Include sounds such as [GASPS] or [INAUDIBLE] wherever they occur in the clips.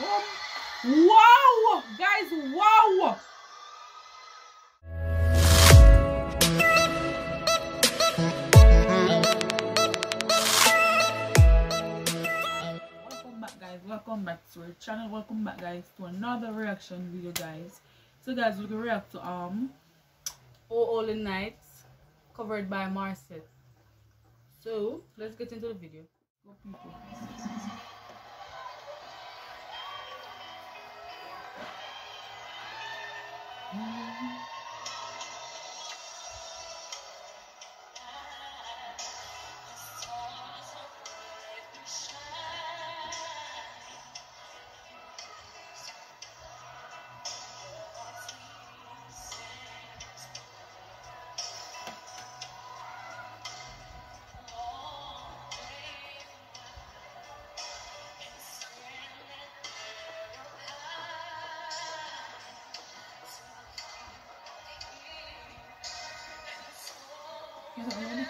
Wow! Guys, wow! Welcome back guys, welcome back to our channel, welcome back guys to another reaction video guys. So guys, we're gonna react to um Oh Holy Nights covered by Morissette. So let's get into the video. Go people. Mm-hmm. [GASPS] [GASPS] [LAUGHS] Ready?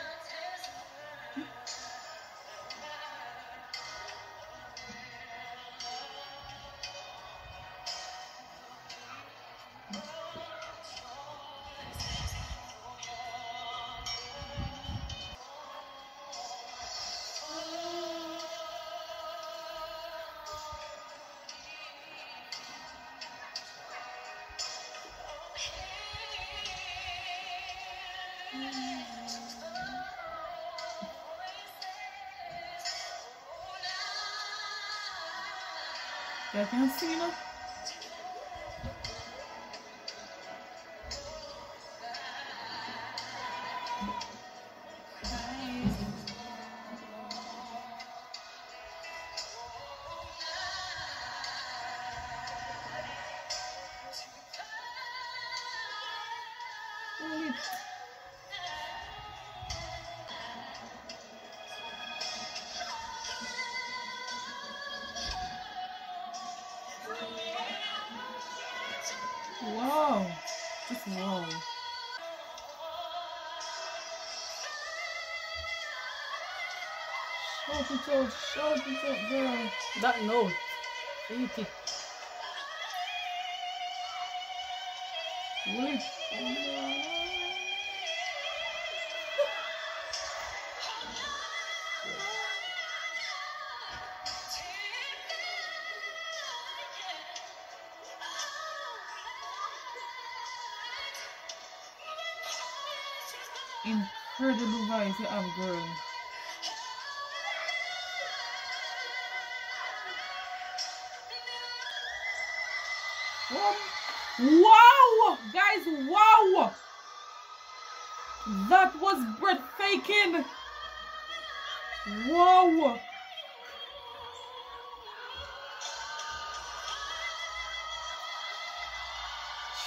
You can see now. Hold it. Wow. Just wow. Shout it it out, girl. That note. Eat it. Wait. Incredible voice you have, girl. Wow! Guys, wow! That was breathtaking! Wow!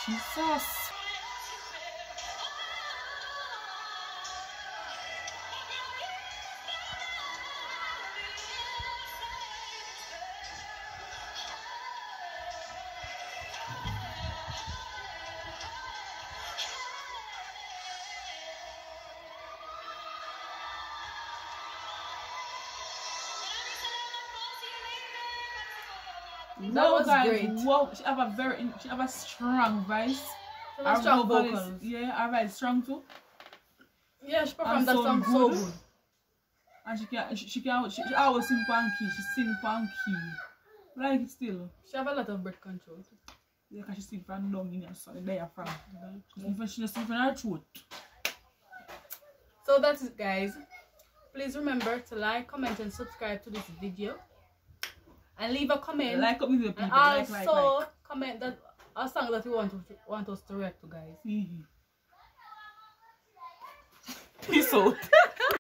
Jesus! That was guys, great. Wow, she have a very, she have a strong voice. She has strong vocal is- vocals. yeah, her voice strong too. Yeah, she performed that song so good. And she can, she, she can, she, she always sing punky. She sing punky. Like it still. She have a lot of breath control. too. Yeah, cause she sing from down in her so the diaphragm. Even she sing from her throat. So that's it guys. Please remember to like, comment and subscribe to this video. And leave a comment. Like up with the people. and Like, also like, like. comment that a song that you want to want us to react to guys. Mhm. [LAUGHS] Peace out. [LAUGHS]